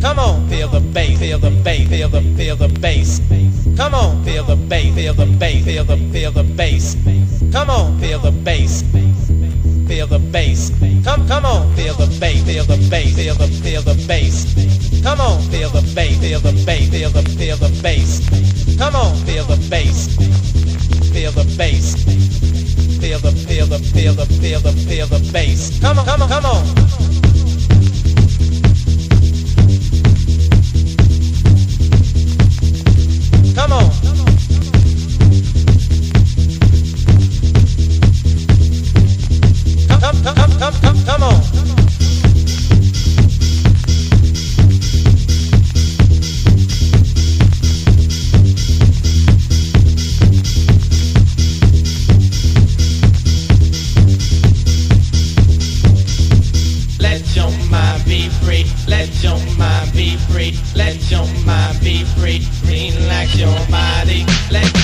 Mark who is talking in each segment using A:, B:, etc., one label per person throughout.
A: Come on, feel the bass, feel the bass, feel the feel the bass. Come on, feel the bass, feel the bass, feel the feel the bass. Come on, feel the bass. Feel the bass. Come come on, feel the bass, feel the bass, feel the feel the bass. Come on, feel the bass, feel the bass, feel the feel the bass. Come on, feel the bass. Feel the bass. Feel the feel the feel the feel the feel the bass. Come on, come on, come on. Your body. Let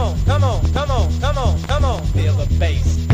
A: come on, come on, come on,
B: come on, come on, feel the bass.